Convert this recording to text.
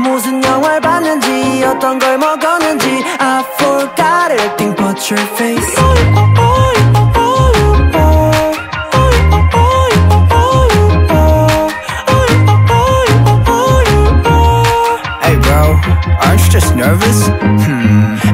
무슨 영화를 봤는지 어떤 걸 먹었는지 I forgot everything but your face Hey bro, aren't you just nervous? Hmm